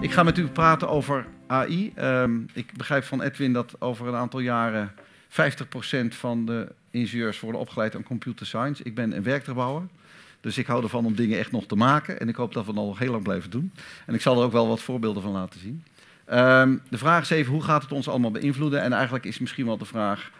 Ik ga met u praten over AI. Ehm, ik begrijp van Edwin dat over een aantal jaren 50% van de ingenieurs worden opgeleid aan computer science. Ik ben een werktuigbouwer. Dus ik hou ervan om dingen echt nog te maken. En ik hoop dat we dat nog heel lang blijven doen. En ik zal er ook wel wat voorbeelden van laten zien. Ehm, de vraag is even, hoe gaat het ons allemaal beïnvloeden? En eigenlijk is misschien wel de vraag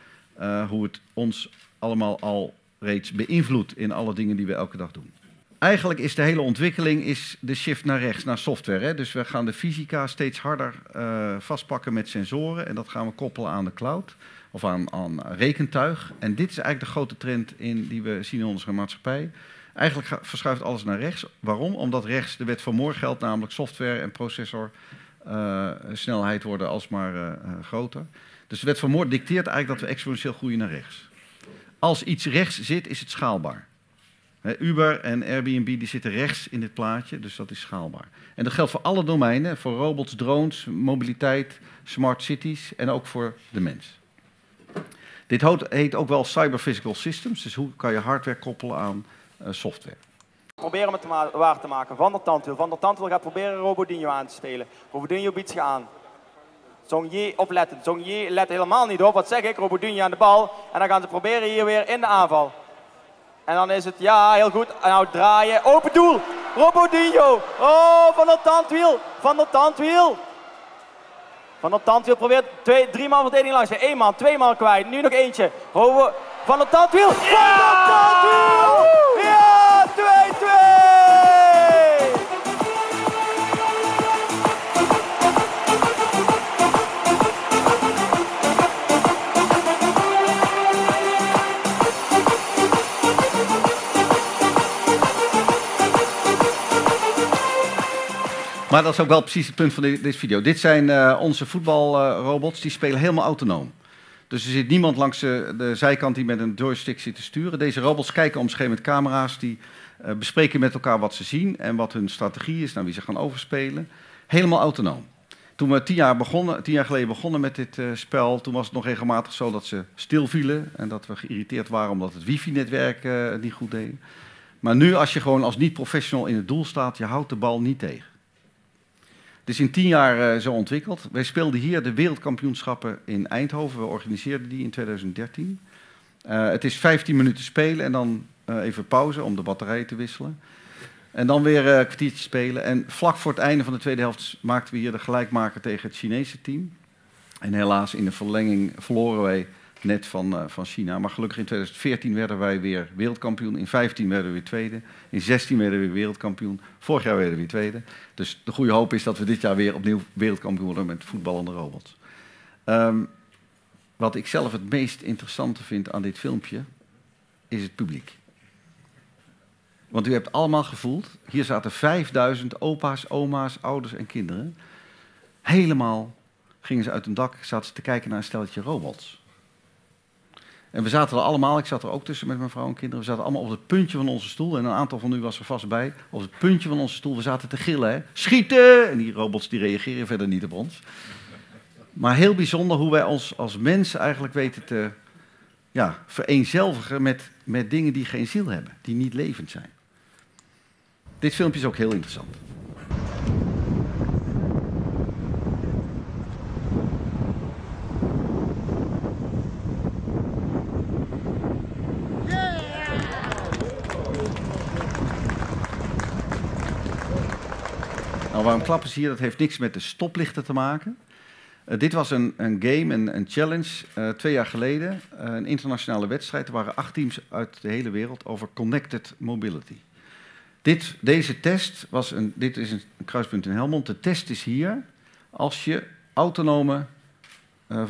uh, hoe het ons allemaal al reeds beïnvloedt in alle dingen die we elke dag doen. Eigenlijk is de hele ontwikkeling is de shift naar rechts, naar software. Hè? Dus we gaan de fysica steeds harder uh, vastpakken met sensoren. En dat gaan we koppelen aan de cloud of aan, aan rekentuig. En dit is eigenlijk de grote trend in, die we zien in onze maatschappij. Eigenlijk verschuift alles naar rechts. Waarom? Omdat rechts de wet van Moore geldt, namelijk software en processor uh, snelheid worden alsmaar uh, groter. Dus de wet van Moore dicteert eigenlijk dat we exponentieel groeien naar rechts. Als iets rechts zit, is het schaalbaar. Uber en Airbnb die zitten rechts in dit plaatje, dus dat is schaalbaar. En dat geldt voor alle domeinen, voor robots, drones, mobiliteit, smart cities en ook voor de mens. Dit heet ook wel cyber physical systems, dus hoe kan je hardware koppelen aan uh, software. Proberen het waar te maken van de tandwiel. Van de tandwiel gaat proberen Robodinho aan te spelen. Robodinho biedt zich aan. Zongje opletten. Zongje let helemaal niet op. Wat zeg ik? Robodinho aan de bal. En dan gaan ze proberen hier weer in de aanval. En dan is het, ja, heel goed. En nou draaien. Open doel. Robodinho. Oh, van het tandwiel. Van het tandwiel. Van het tandwiel probeert twee, drie man verdediging langs. Eén man, twee man kwijt. Nu nog eentje. Robo, van het tandwiel. Van het tandwiel. Maar dat is ook wel precies het punt van deze video. Dit zijn uh, onze voetbalrobots, die spelen helemaal autonoom. Dus er zit niemand langs de, de, zijkant die met een joystick zit te sturen. Deze robots kijken zich heen met camera's, die uh, bespreken met elkaar wat ze zien en wat hun strategie is, naar wie ze gaan overspelen. Helemaal autonoom. Toen we tien jaar, begonnen, tien jaar geleden begonnen met dit spel, toen was het nog regelmatig zo dat ze stilvielen en dat we geïrriteerd waren omdat het wifi-netwerk niet goed deed. Maar nu, als je gewoon als niet-professional in het doel staat, je houdt de bal niet tegen. Is in tien jaar uh, zo ontwikkeld. Wij speelden hier de wereldkampioenschappen in Eindhoven. We organiseerden die in 2013. Uh, het is 15 minuten spelen en dan uh, even pauze om de batterijen te wisselen. En dan weer een kwartiertje spelen. En vlak voor het einde van de tweede helft maakten we hier de gelijkmaker tegen het Chinese team. En helaas in de verlenging verloren wij net van, uh, van China. Maar gelukkig in 2014 werden wij weer wereldkampioen. In 2015 werden we weer tweede. In 2016 werden we weer wereldkampioen. Vorig jaar werden we weer tweede. Dus de goede hoop is dat we dit jaar weer opnieuw wereldkampioen worden met voetballende robots. Um, wat ik zelf het meest interessante vind aan dit filmpje, is het publiek. Want u hebt allemaal gevoeld, hier zaten 5000 opa's, oma's, ouders en kinderen. Helemaal gingen ze uit hun dak, zaten ze te kijken naar een stelletje robots. En we zaten er allemaal, ik zat er ook tussen met mijn vrouw en kinderen, we zaten allemaal op het puntje van onze stoel. En een aantal van u was er vast bij. Op het puntje van onze stoel, we zaten te gillen. Hè? Schieten! En die robots die reageren verder niet op ons. Maar heel bijzonder hoe wij ons als mensen eigenlijk weten te ja, vereenzelvigen met, met dingen die geen ziel hebben, die niet levend zijn. Dit filmpje is ook heel interessant. Waarom klappen ze hier? Dat heeft niks met de stoplichten te maken. Uh, dit was een, een game, een, een challenge, uh, twee jaar geleden. Uh, een internationale wedstrijd. Er waren acht teams uit de hele wereld over connected mobility. Dit, deze test was een, dit is een kruispunt in Helmond. De test is hier. Als je autonome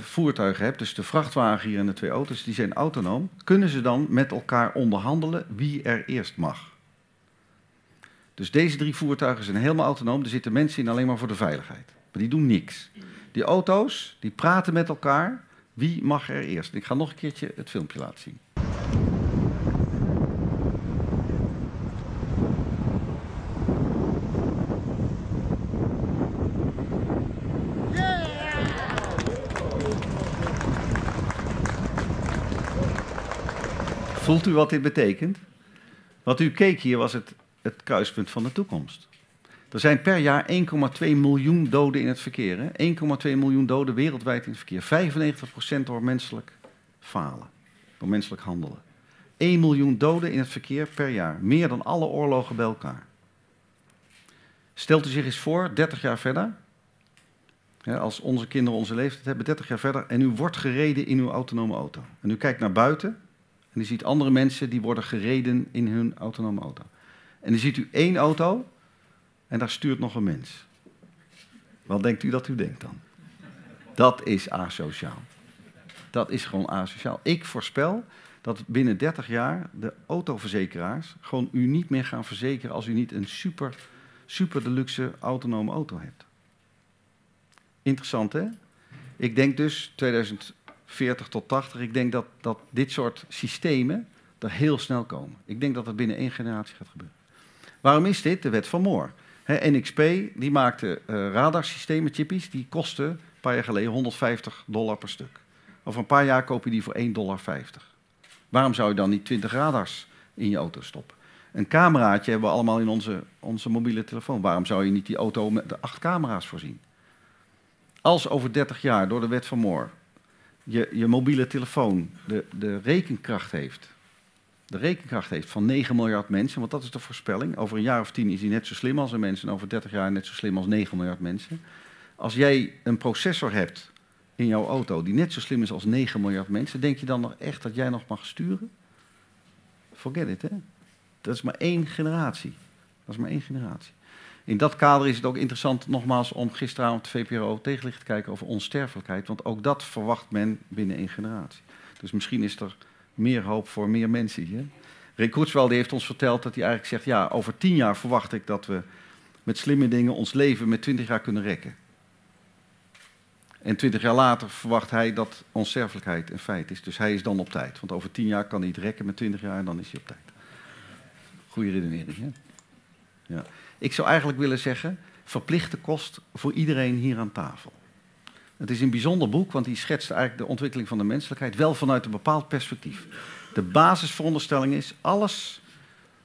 voertuigen hebt, dus de vrachtwagen hier en de twee auto's, die zijn autonoom, kunnen ze dan met elkaar onderhandelen wie er eerst mag. Dus deze drie voertuigen zijn helemaal autonoom. Er zitten mensen in alleen maar voor de veiligheid. Maar die doen niks. Die auto's, die praten met elkaar. Wie mag er eerst? Ik ga nog een keertje het filmpje laten zien. Voelt u wat dit betekent? Wat u keek hier was het het kruispunt van de toekomst. Er zijn per jaar 1,2 miljoen doden in het verkeer. 1,2 miljoen doden wereldwijd in het verkeer. 95% door menselijk falen, door menselijk handelen. 1 miljoen doden in het verkeer per jaar. Meer dan alle oorlogen bij elkaar. Stelt u zich eens voor, 30 jaar verder, als onze kinderen onze leeftijd hebben, 30 jaar verder, en u wordt gereden in uw autonome auto. En u kijkt naar buiten en u ziet andere mensen die worden gereden in hun autonome auto. En dan ziet u één auto en daar stuurt nog een mens. Wat denkt u dat u denkt dan? Dat is asociaal. Dat is gewoon asociaal. Ik voorspel dat binnen 30 jaar de autoverzekeraars gewoon u niet meer gaan verzekeren als u niet een super, super deluxe autonome auto hebt. Interessant hè? Ik denk dus 2040 tot 80, ik denk dat, dat dit soort systemen er heel snel komen. Ik denk dat het binnen één generatie gaat gebeuren. Waarom is dit? De wet van Moore. NXP die maakte uh, radarsystemen, chippies, die kosten een paar jaar geleden 150 dollar per stuk. Over een paar jaar koop je die voor 1,50 dollar. Waarom zou je dan niet 20 radars in je auto stoppen? Een cameraatje hebben we allemaal in onze, onze mobiele telefoon. Waarom zou je niet die auto met de acht camera's voorzien? Als over 30 jaar door de wet van Moore je, je mobiele telefoon de, de rekenkracht heeft, de rekenkracht heeft van 9 miljard mensen, want dat is de voorspelling. Over een jaar of tien is hij net zo slim als een mens en over 30 jaar net zo slim als 9 miljard mensen. Als jij een processor hebt in jouw auto die net zo slim is als 9 miljard mensen, denk je dan nog echt dat jij nog mag sturen? Forget it, hè? Dat is maar één generatie. Dat is maar één generatie. In dat kader is het ook interessant, nogmaals, om gisteravond de VPRO tegenlicht te kijken over onsterfelijkheid. Want ook dat verwacht men binnen één generatie. Dus misschien is er meer hoop voor meer mensen hier. Rick heeft ons verteld dat hij eigenlijk zegt, ja, over tien jaar verwacht ik dat we met slimme dingen ons leven met twintig jaar kunnen rekken. En twintig jaar later verwacht hij dat onsterfelijkheid een feit is. Dus hij is dan op tijd. Want over tien jaar kan hij het rekken met twintig jaar en dan is hij op tijd. Goede redenering, hè? Ja. Ik zou eigenlijk willen zeggen, verplichte kost voor iedereen hier aan tafel. Het is een bijzonder boek, want die schetst eigenlijk de ontwikkeling van de menselijkheid wel vanuit een bepaald perspectief. De basisveronderstelling is, alles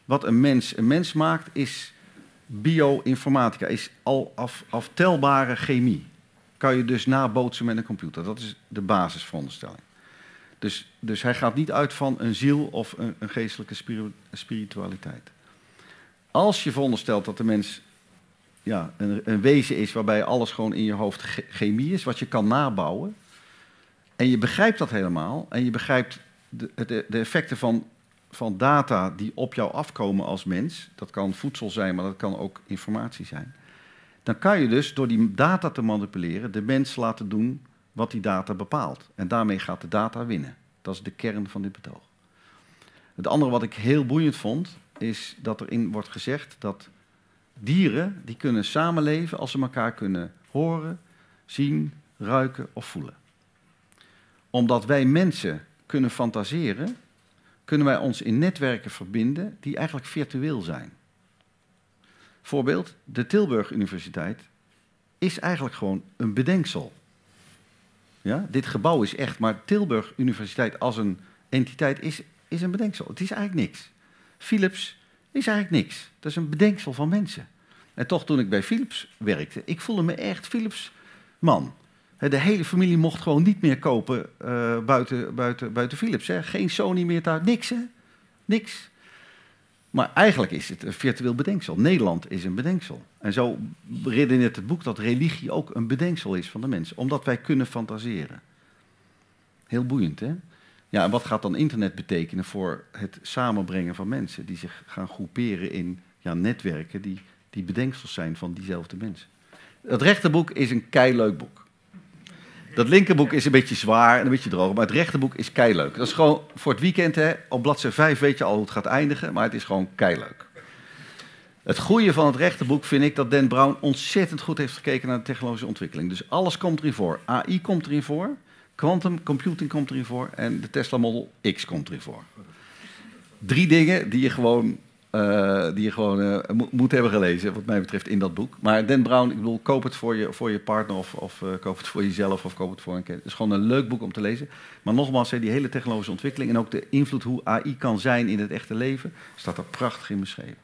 wat een mens een mens maakt, is bioinformatica, is al af, aftelbare chemie. Kan je dus nabootsen met een computer. Dat is de basisveronderstelling. Dus, dus hij gaat niet uit van een ziel of een, een geestelijke spiritualiteit. Als je veronderstelt dat de mens ja, een, een, wezen is waarbij alles gewoon in je hoofd chemie is, wat je kan nabouwen, en je begrijpt dat helemaal, en je begrijpt de, de, effecten van, van data die op jou afkomen als mens, dat kan voedsel zijn, maar dat kan ook informatie zijn, dan kan je dus door die data te manipuleren de mens laten doen wat die data bepaalt. En daarmee gaat de data winnen. Dat is de kern van dit betoog. Het andere wat ik heel boeiend vond, is dat erin wordt gezegd dat dieren die kunnen samenleven als ze elkaar kunnen horen, zien, ruiken of voelen. Omdat wij mensen kunnen fantaseren, kunnen wij ons in netwerken verbinden die eigenlijk virtueel zijn. Voorbeeld, de Tilburg Universiteit is eigenlijk gewoon een bedenksel. Ja, dit gebouw is echt, maar Tilburg Universiteit als een entiteit is, is een bedenksel. Het is eigenlijk niks. Philips is eigenlijk niks. Dat is een bedenksel van mensen. En toch, toen ik bij Philips werkte, ik voelde me echt Philips man. De hele familie mocht gewoon niet meer kopen uh, buiten, buiten, buiten Philips. Hè. Geen Sony meer thuis, niks hè. Niks. Maar eigenlijk is het een virtueel bedenksel. Nederland is een bedenksel. En zo redeneert het boek dat religie ook een bedenksel is van de mens. Omdat wij kunnen fantaseren. Heel boeiend, hè? Ja, en wat gaat dan internet betekenen voor het samenbrengen van mensen die zich gaan groeperen in ja, netwerken die, die bedenksels zijn van diezelfde mensen? Het rechterboek is een keileuk boek. Dat linkerboek is een beetje zwaar en een beetje droog, maar het rechterboek is keileuk. Dat is gewoon voor het weekend, hè, op bladzijde 5 weet je al hoe het gaat eindigen, maar het is gewoon keileuk. Het goede van het rechterboek vind ik dat Dan Brown ontzettend goed heeft gekeken naar de technologische ontwikkeling. Dus alles komt erin voor. AI komt erin voor. Quantum computing komt erin voor en de Tesla Model X komt erin voor. Drie dingen die je gewoon, uh, die je gewoon uh, moet hebben gelezen, wat mij betreft, in dat boek. Maar Dan Brown, ik bedoel, koop het voor je, voor je partner of, of uh, koop het voor jezelf of koop het voor een kind. Het is gewoon een leuk boek om te lezen. Maar nogmaals, die hele technologische ontwikkeling en ook de invloed hoe AI kan zijn in het echte leven, staat er prachtig in beschreven.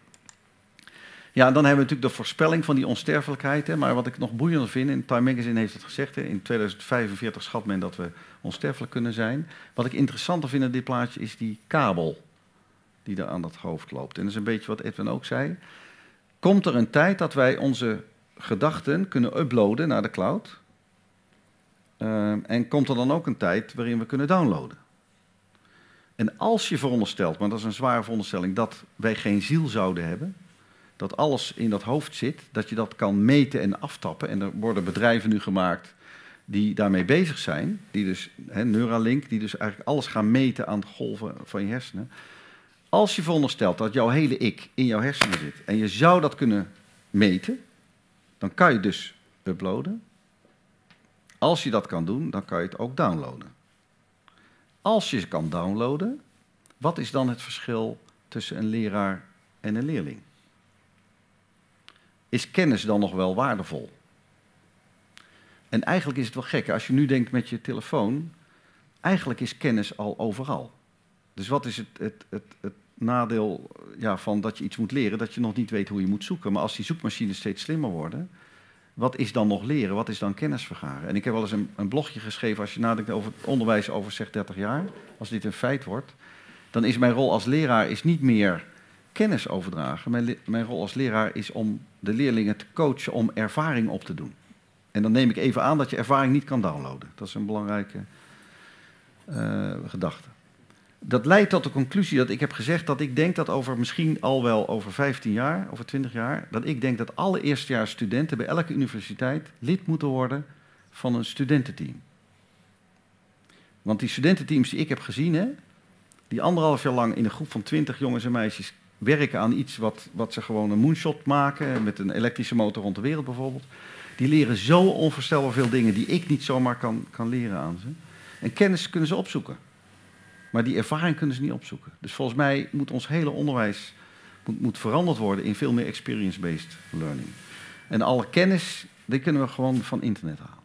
Ja, dan hebben we natuurlijk de voorspelling van die onsterfelijkheid. Hè. Maar wat ik nog boeiender vind, in Time Magazine heeft het gezegd... Hè, in 2045 schat men dat we onsterfelijk kunnen zijn. Wat ik interessanter vind in dit plaatje is die kabel die er aan dat hoofd loopt. En dat is een beetje wat Edwin ook zei. Komt er een tijd dat wij onze gedachten kunnen uploaden naar de cloud? Uh, en komt er dan ook een tijd waarin we kunnen downloaden? En als je veronderstelt, maar dat is een zware veronderstelling, dat wij geen ziel zouden hebben, dat alles in dat hoofd zit, dat je dat kan meten en aftappen. En er worden bedrijven nu gemaakt die daarmee bezig zijn, die dus, Neuralink, die dus eigenlijk alles gaan meten aan de golven van je hersenen. Als je veronderstelt dat jouw hele ik in jouw hersenen zit en je zou dat kunnen meten, dan kan je dus uploaden. Als je dat kan doen, dan kan je het ook downloaden. Als je kan downloaden, wat is dan het verschil tussen een leraar en een leerling? Is kennis dan nog wel waardevol? En eigenlijk is het wel gek, als je nu denkt met je telefoon, eigenlijk is kennis al overal. Dus wat is het, het, het, het nadeel ja, van dat je iets moet leren, dat je nog niet weet hoe je moet zoeken. Maar als die zoekmachines steeds slimmer worden, wat is dan nog leren? Wat is dan kennis vergaren? En ik heb wel eens een, een blogje geschreven, als je nadenkt over het onderwijs over zeg 30 jaar, als dit een feit wordt, dan is mijn rol als leraar is niet meer kennis overdragen. Mijn, mijn rol als leraar is om de leerlingen te coachen om ervaring op te doen. En dan neem ik even aan dat je ervaring niet kan downloaden. Dat is een belangrijke uh, gedachte dat leidt tot de conclusie dat ik heb gezegd dat ik denk dat over misschien al wel over 15 jaar, over 20 jaar, dat ik denk dat alle eerstejaars studenten bij elke universiteit lid moeten worden van een studententeam. Want die studententeams die ik heb gezien, hè, die anderhalf jaar lang in een groep van 20 jongens en meisjes werken aan iets wat, wat ze gewoon een moonshot maken, met een elektrische motor rond de wereld bijvoorbeeld, die leren zo onvoorstelbaar veel dingen die ik niet zomaar kan, kan leren aan ze. En kennis kunnen ze opzoeken. Maar die ervaring kunnen ze niet opzoeken. Dus volgens mij moet ons hele onderwijs moet, moet veranderd worden in veel meer experience-based learning. En alle kennis, die kunnen we gewoon van internet halen.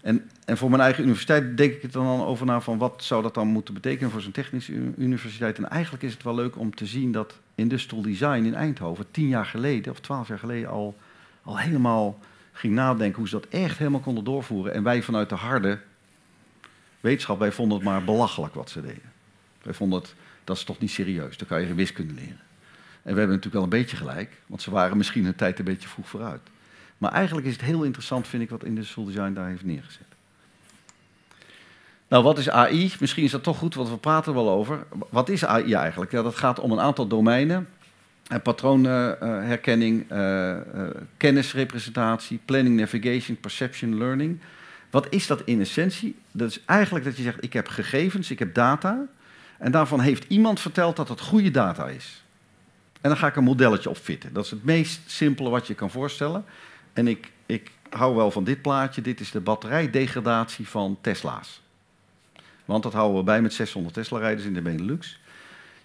En, en voor mijn eigen universiteit denk ik er dan over na van wat zou dat dan moeten betekenen voor zo'n technische universiteit. En eigenlijk is het wel leuk om te zien dat industrial design in Eindhoven tien jaar geleden of twaalf jaar geleden al, al helemaal ging nadenken hoe ze dat echt helemaal konden doorvoeren. En wij vanuit de harde wetenschap, wij vonden het maar belachelijk wat ze deden. Wij vonden het, dat is toch niet serieus, dan kan je geen wiskunde leren. En we hebben natuurlijk wel een beetje gelijk, want ze waren misschien een tijd een beetje vroeg vooruit. Maar eigenlijk is het heel interessant, vind ik, wat Industrial Design daar heeft neergezet. Nou, wat is AI? Misschien is dat toch goed, want we praten er wel over. Wat is AI eigenlijk? Dat gaat om een aantal domeinen. patroonherkenning, uh, uh, kennisrepresentatie, planning, navigation, perception, learning. Wat is dat in essentie? Dat is eigenlijk dat je zegt, ik heb gegevens, ik heb data. En daarvan heeft iemand verteld dat het goede data is. En dan ga ik een modelletje opfitten. Dat is het meest simpele wat je kan voorstellen. En ik, ik hou wel van dit plaatje. Dit is de batterijdegradatie van Tesla's. Want dat houden we bij met 600 Tesla-rijders in de Benelux.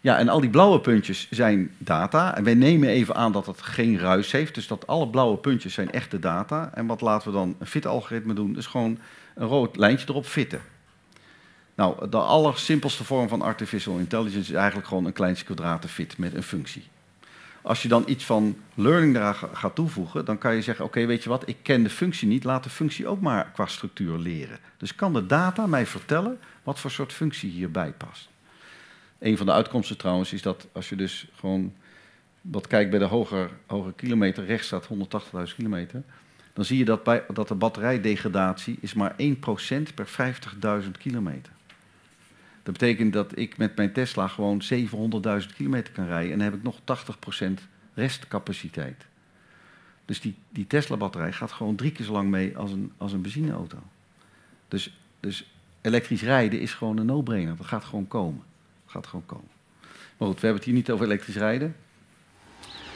Ja, en al die blauwe puntjes zijn data. En wij nemen even aan dat het geen ruis heeft. Dus dat alle blauwe puntjes zijn echte data. En wat laten we dan een fit-algoritme doen? Dus gewoon een rood lijntje erop fitten. Nou, de allersimpelste vorm van artificial intelligence is eigenlijk gewoon een kleintje kwadraten fit met een functie. Als je dan iets van learning daar gaat toevoegen, dan kan je zeggen: Oké, weet je wat, ik ken de functie niet, laat de functie ook maar qua structuur leren. Dus kan de data mij vertellen wat voor soort functie hierbij past. Een van de uitkomsten trouwens is dat als je dus gewoon wat kijkt bij de hoger, hoger kilometer, rechts staat 180.000 kilometer, dan zie je dat, bij, dat de batterijdegradatie is maar 1% per 50.000 kilometer. Dat betekent dat ik met mijn Tesla gewoon 700.000 kilometer kan rijden en dan heb ik nog 80% restcapaciteit. Dus die, die Tesla-batterij gaat gewoon drie keer zo lang mee als een, als een benzineauto. Dus, dus elektrisch rijden is gewoon een no-brainer. Dat gaat gewoon komen gaat gewoon komen. Maar goed, we hebben het hier niet over elektrisch rijden.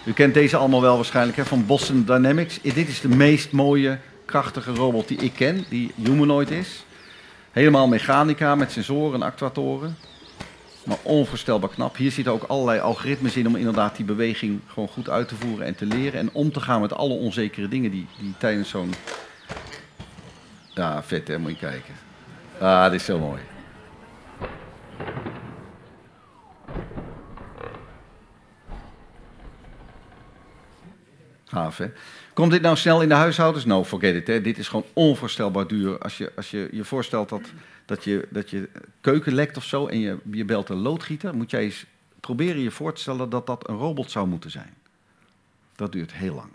U kent deze allemaal wel waarschijnlijk hè, van Boston Dynamics. Dit is de meest mooie, krachtige robot die ik ken, die humanoid is. Helemaal mechanica met sensoren en actuatoren. Maar onvoorstelbaar knap. Hier zitten ook allerlei algoritmes in om inderdaad die beweging gewoon goed uit te voeren en te leren. En om te gaan met alle onzekere dingen die, die tijdens zo'n... Ja, vet hè, moet je kijken. Ah, dit is zo mooi. Gaaf, hè? Komt dit nou snel in de huishoudens? No, forget it. Hè. Dit is gewoon onvoorstelbaar duur. Als je als je, je voorstelt dat, dat, je, dat je keuken lekt of zo en je, je belt een loodgieter, moet jij eens proberen je voor te stellen dat dat een robot zou moeten zijn. Dat duurt heel lang.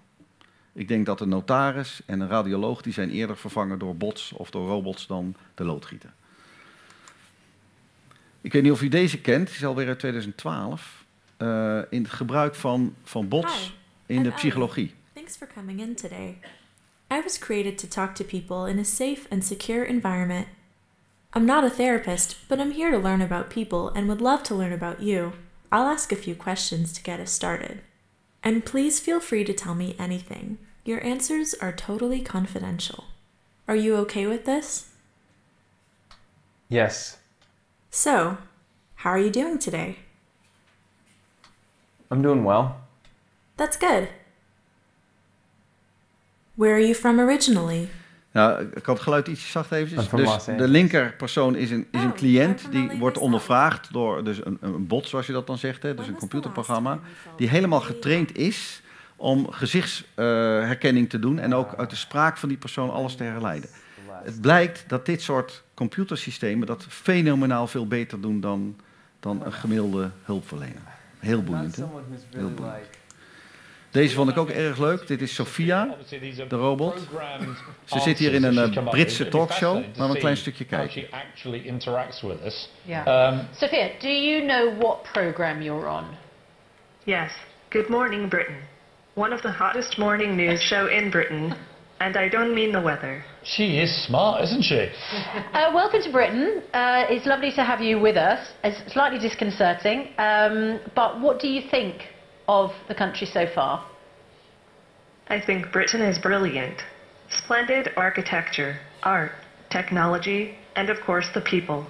Ik denk dat een notaris en een radioloog die zijn eerder vervangen door bots of door robots dan de loodgieter. Ik weet niet of u deze kent, die is alweer uit 2012. Uh, in het gebruik van, van bots Hi, in de I'm psychologie. Ellie. Thanks for coming in today. I was created to talk to people in a safe and secure environment. I'm not a therapist, but I'm here to learn about people and would love to learn about you. I'll ask a few questions to get us started. And please feel free to tell me anything. Your answers are totally confidential. Are you okay with this? Yes, So, how are you doing today? I'm doing well. That's good. Where are you from originally? Nou, ik kan het geluid ietsje zacht eventjes. from Dus de linkerpersoon is een, is een Oh, cliënt, die wordt ondervraagd door dus een, een bot, zoals je dat dan zegt, hè, dus een computerprogramma, die helemaal getraind is om gezichtsherkenning te doen en ook uit de spraak van die persoon alles te herleiden. Het blijkt dat dit soort computersystemen dat fenomenaal veel beter doen dan, dan een gemiddelde hulpverlener. Heel boeiend, hè? Heel boeiend. Deze vond ik ook erg leuk. Dit is Sophia, de robot. Ze zit hier in een eh, Britse talkshow. Laten we een klein stukje kijken. she actually interacts with us. Yeah. Um, Sophia, do you know what program you're on? Yes. Good morning, Britain. One of the hottest morning news show in Britain, and I don't mean the weather. she is smart, isn't she? Uh, welcome to Britain. Uh, it's lovely to have you with us. It's slightly disconcerting, um, but what do you think of the country so far? I think Britain is brilliant. Splendid architecture, art, technology, and of course the people.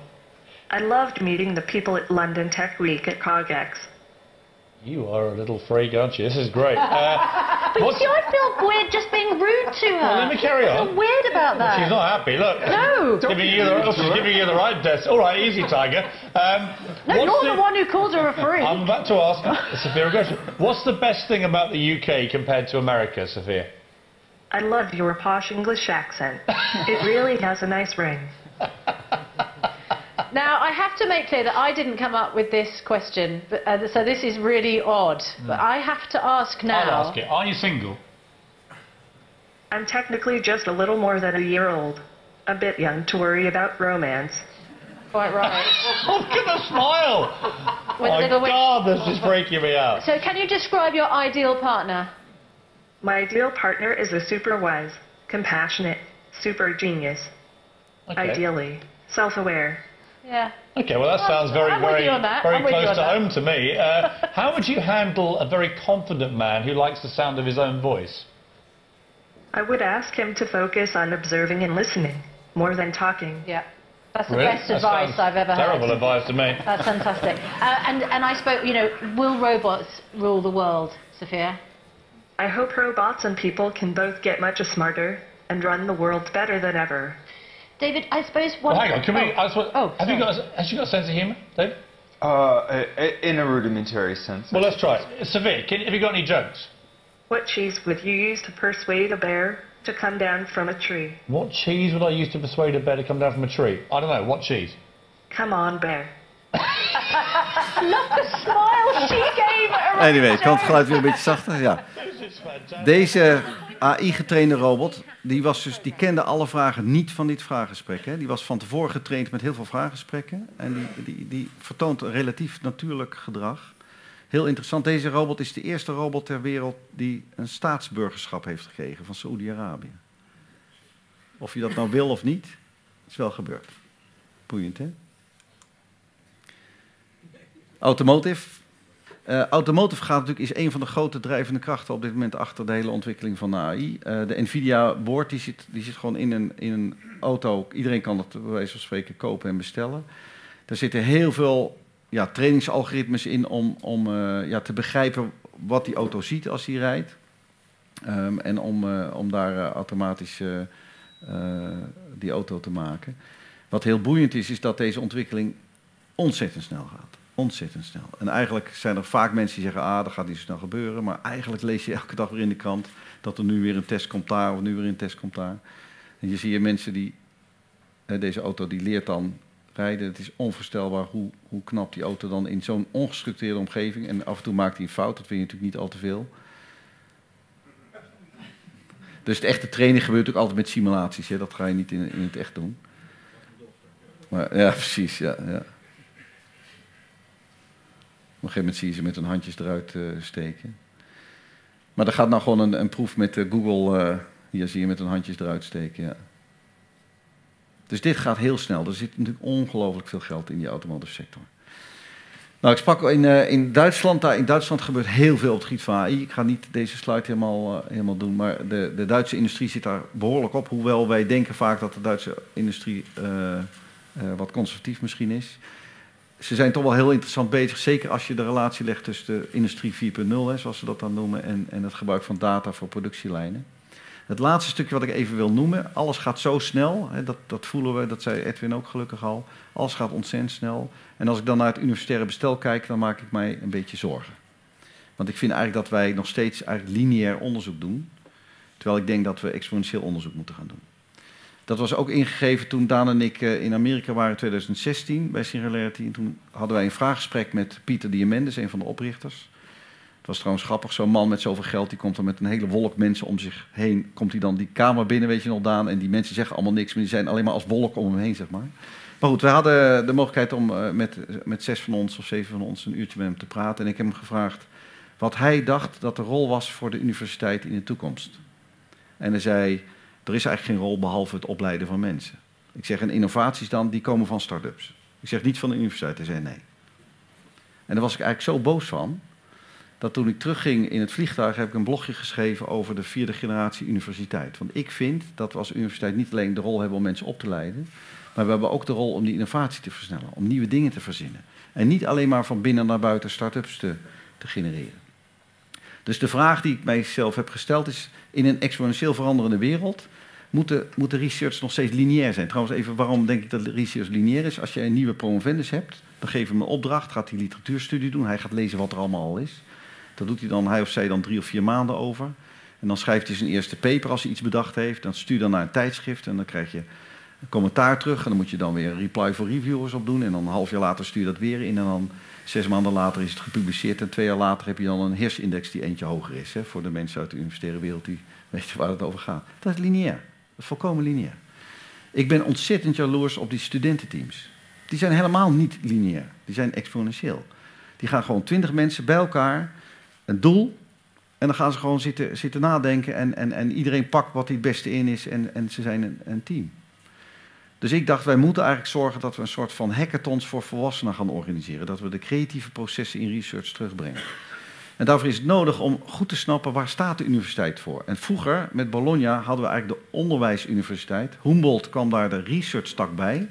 I loved meeting the people at London Tech Week at CogX. You are a little freak, aren't you? This is great. Uh, But you see, I feel weird just being rude to her. Well, let me carry I on. feel weird about that. she's not happy. Look. No. Giving you the, oh, she's giving you the right desk. All right, easy, Tiger. Um, No, you're the one who calls her a freak. I'm about to ask Sophia a question. What's the best thing about the UK compared to America, Sophia? I love your posh English accent. it really has a nice ring. Now, I have to make clear that I didn't come up with this question, but, uh, so this is really odd. But I have to ask now. I'll ask it. Are you single? I'm technically just a little more than a year old. A bit young to worry about romance. Quite right. Look at the smile! With My little God, this is breaking me out. so, can you describe your ideal partner? My ideal partner is a super wise, compassionate, super genius, Okay. ideally self aware. Yeah. Okay, well, that I'm- sounds very, I'm very, you on that. very I'm with you close to that. home to me. Uh, how would you handle a very confident man who likes the sound of his own voice? I would ask him to focus on observing and listening more than talking. Yeah. That's the Really? best That advice I've ever had. Terrible heard. advice to me. That's fantastic. Uh, and, and I spoke, you know, will robots rule the world, Sophia? I hope robots and people can both get much smarter and run the world better than ever. David, I suppose one. Well, hang on, can we? Oh. I suppose, Oh, have you got? A, has you got a sense of humour, David? Uh, i- in a rudimentary sense. Well, let's try it. Sophia, can, have you got any jokes? What cheese would you use to persuade a bear to come down from a tree? What cheese would I use to persuade a bear to come down from a tree? I don't know. What cheese? Come on, bear. Love the smile she gave around Anyway, the kan het joke. geluid weer een beetje zachter? Ja. Deze AI-getrainde robot, die, was dus, die kende alle vragen niet van dit vraaggesprek. Hè. Die was van tevoren getraind met heel veel vraaggesprekken. En die, die, die vertoont een relatief natuurlijk gedrag. Heel interessant. Deze robot is de eerste robot ter wereld die een staatsburgerschap heeft gekregen van Saoedi-Arabië. Of je dat nou wil of niet, is wel gebeurd. Boeiend, hè? Automotive. Eh, automotive gaat natuurlijk, is een van de grote drijvende krachten op dit moment achter de hele ontwikkeling van de AI. Eh, de Nvidia board die zit, die zit gewoon in een, in een auto. Iedereen kan het bij wijze van spreken kopen en bestellen. Er zitten heel veel ja, trainingsalgoritmes in om, om eh, ja, te begrijpen wat die auto ziet als hij rijdt. Ehm, en om, om daar automatisch die auto te maken. Wat heel boeiend is, is dat deze ontwikkeling ontzettend snel gaat. Ontzettend snel. En eigenlijk zijn er vaak mensen die zeggen, ah, dat gaat niet zo snel gebeuren. Maar eigenlijk lees je elke dag weer in de krant dat er nu weer een test komt daar of nu weer een test komt daar. En je ziet mensen die, deze auto die leert dan rijden. Het is onvoorstelbaar hoe, hoe knap die auto dan in zo'n ongestructureerde omgeving. En af en toe maakt hij een fout, dat vind je natuurlijk niet al te veel. Dus de echte training gebeurt ook altijd met simulaties. Hè? Dat ga je niet in, in het echt doen. Maar, ja, precies. Ja, ja. Een gegeven moment zie je ze met hun handjes eruit uh, steken. Maar er gaat nou gewoon een, een proef met uh, Google. Uh, hier zie je met hun handjes eruit steken. Ja. Dus dit gaat heel snel. Er zit natuurlijk ongelooflijk veel geld in die automotive sector. Nou, ik sprak in, in Duitsland. Daar, in Duitsland gebeurt heel veel op het gebied van AI. Ik ga niet deze slide helemaal, helemaal doen, maar de, de Duitse industrie zit daar behoorlijk op. Hoewel wij denken vaak dat de Duitse industrie wat conservatief misschien is. Ze zijn toch wel heel interessant bezig, zeker als je de relatie legt tussen de industrie 4.0, zoals ze dat dan noemen, en, en het gebruik van data voor productielijnen. Het laatste stukje wat ik even wil noemen, alles gaat zo snel, hè, dat, dat voelen we, dat zei Edwin ook gelukkig al. Alles gaat ontzettend snel. En als ik dan naar het universitaire bestel kijk, dan maak ik mij een beetje zorgen. Want ik vind eigenlijk dat wij nog steeds eigenlijk lineair onderzoek doen, terwijl ik denk dat we exponentieel onderzoek moeten gaan doen. Dat was ook ingegeven toen Daan en ik in Amerika waren in 2016 bij Singularity. En toen hadden wij een vraaggesprek met Pieter Diamandis, een van de oprichters. Het was trouwens grappig, zo'n man met zoveel geld, die komt dan met een hele wolk mensen om zich heen. Komt hij dan die kamer binnen, weet je nog, Daan. En die mensen zeggen allemaal niks, maar die zijn alleen maar als wolk om hem heen, zeg maar. Maar goed, we hadden de mogelijkheid om uh, met, met zes van ons of zeven van ons een uurtje met hem te praten. En ik heb hem gevraagd wat hij dacht dat de rol was voor de universiteit in de toekomst. En hij zei, er is eigenlijk geen rol behalve het opleiden van mensen. Ik zeg, en innovaties dan, die komen van start-ups. Ik zeg, niet van de universiteit. Hij zei, nee. En daar was ik eigenlijk zo boos van, dat toen ik terugging in het vliegtuig heb ik een blogje geschreven over de vierde generatie universiteit. Want ik vind dat we als universiteit niet alleen de rol hebben om mensen op te leiden, maar we hebben ook de rol om die innovatie te versnellen, om nieuwe dingen te verzinnen. En niet alleen maar van binnen naar buiten start-ups te, te genereren. Dus de vraag die ik mijzelf heb gesteld is, in een exponentieel veranderende wereld, moet de, research nog steeds lineair zijn? Trouwens, even waarom denk ik dat de research lineair is? Als je een nieuwe promovendus hebt, dan geef hem een opdracht, gaat hij literatuurstudie doen, hij gaat lezen wat er allemaal al is. Dat doet hij dan, hij of zij dan drie of vier maanden over. En dan schrijft hij zijn eerste paper als hij iets bedacht heeft. Dan stuur dan naar een tijdschrift en dan krijg je een commentaar terug. En dan moet je dan weer een reply voor reviewers op doen. En dan een half jaar later stuur je dat weer in. En dan zes maanden later is het gepubliceerd. En twee jaar later heb je dan een hersindex die eentje hoger is. Hè, voor de mensen uit de universitaire wereld die weten waar het over gaat. Dat is lineair. Dat is volkomen lineair. Ik ben ontzettend jaloers op die studententeams. Die zijn helemaal niet lineair. Die zijn exponentieel. Die gaan gewoon twintig mensen bij elkaar een doel. En dan gaan ze gewoon zitten, zitten nadenken en, en, en iedereen pakt wat hij het beste in is en, en ze zijn een, een team. Dus ik dacht, wij moeten eigenlijk zorgen dat we een soort van hackathons voor volwassenen gaan organiseren. Dat we de creatieve processen in research terugbrengen. En daarvoor is het nodig om goed te snappen waar staat de universiteit voor. En vroeger, met Bologna, hadden we eigenlijk de onderwijsuniversiteit. Humboldt kwam daar de research tak bij.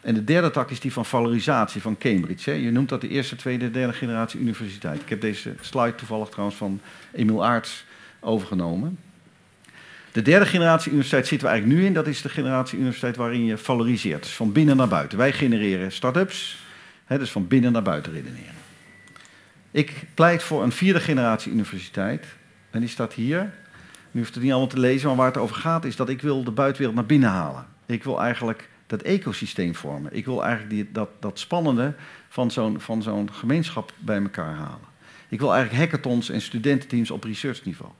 En de derde tak is die van valorisatie van Cambridge. Hè. Je noemt dat de eerste, tweede, derde generatie universiteit. Ik heb deze slide toevallig trouwens van Emil Aarts overgenomen. De derde generatie universiteit zitten we eigenlijk nu in. Dat is de generatie universiteit waarin je valoriseert. Dus van binnen naar buiten. Wij genereren start-ups, dus van binnen naar buiten redeneren. Ik pleit voor een vierde generatie universiteit. En die staat hier. Nu hoeft het niet allemaal te lezen, maar waar het over gaat is dat ik wil de buitenwereld naar binnen halen. Ik wil eigenlijk dat ecosysteem vormen. Ik wil eigenlijk die, dat, dat spannende van zo'n, van zo'n gemeenschap bij elkaar halen. Ik wil eigenlijk hackathons en studententeams op researchniveau.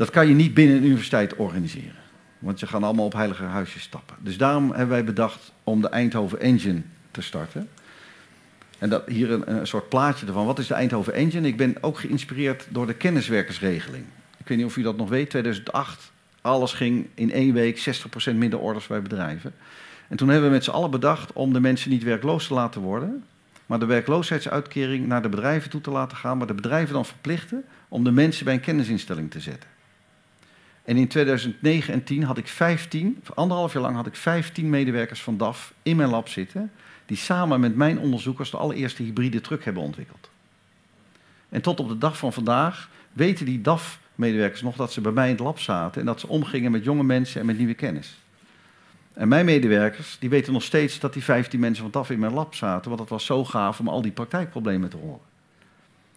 Dat kan je niet binnen een universiteit organiseren. Want ze gaan allemaal op heilige huisjes stappen. Dus daarom hebben wij bedacht om de Eindhoven Engine te starten. En dat, hier een, een soort plaatje ervan. Wat is de Eindhoven Engine? Ik ben ook geïnspireerd door de kenniswerkersregeling. Ik weet niet of u dat nog weet. 2008 alles ging in één week 60% minder orders bij bedrijven. En toen hebben we met z'n allen bedacht om de mensen niet werkloos te laten worden, maar de werkloosheidsuitkering naar de bedrijven toe te laten gaan, maar de bedrijven dan verplichten om de mensen bij een kennisinstelling te zetten. En in 2009 en 10 had ik 15, anderhalf jaar lang had ik 15 medewerkers van DAF in mijn lab zitten, die samen met mijn onderzoekers de allereerste hybride truck hebben ontwikkeld. En tot op de dag van vandaag weten die DAF medewerkers nog dat ze bij mij in het lab zaten en dat ze omgingen met jonge mensen en met nieuwe kennis. En mijn medewerkers, die weten nog steeds dat die 15 mensen van DAF in mijn lab zaten, want het was zo gaaf om al die praktijkproblemen te horen.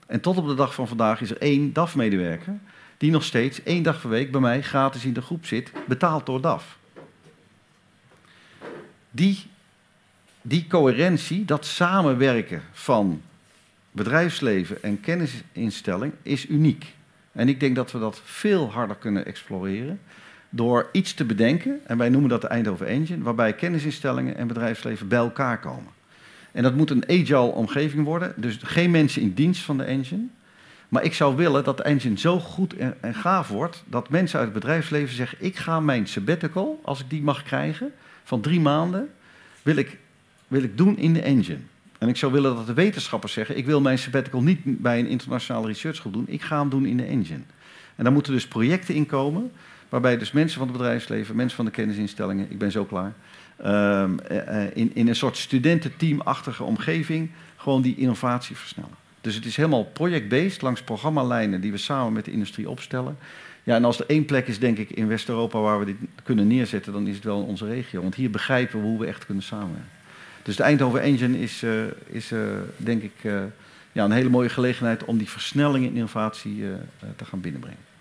En tot op de dag van vandaag is er één DAF-medewerker die nog steeds één dag per week bij mij gratis in de groep zit, betaald door DAF. Die, die coherentie, dat samenwerken van bedrijfsleven en kennisinstelling is uniek. En ik denk dat we dat veel harder kunnen exploreren door iets te bedenken, en wij noemen dat de Eindhoven Engine, waarbij kennisinstellingen en bedrijfsleven bij elkaar komen. En dat moet een agile omgeving worden, dus geen mensen in dienst van de engine. Maar ik zou willen dat de engine zo goed en, gaaf wordt, dat mensen uit het bedrijfsleven zeggen, ik ga mijn sabbatical, als ik die mag krijgen, van drie maanden, wil ik, wil ik doen in de engine. En ik zou willen dat de wetenschappers zeggen, ik wil mijn sabbatical niet bij een internationale researchgroep doen, ik ga hem doen in de engine. En daar moeten dus projecten in komen, waarbij dus mensen van het bedrijfsleven, mensen van de kennisinstellingen, ik ben zo klaar, um, in, in een soort studententeamachtige omgeving gewoon die innovatie versnellen. Dus het is helemaal project-based langs programmalijnen die we samen met de industrie opstellen. Ja, en als er één plek is, denk ik, in West-Europa waar we dit kunnen neerzetten, dan is het wel in onze regio. Want hier begrijpen we hoe we echt kunnen samenwerken. Dus de Eindhoven Engine is, uh, is uh, denk ik, uh, ja, een hele mooie gelegenheid om die versnelling in innovatie te gaan binnenbrengen.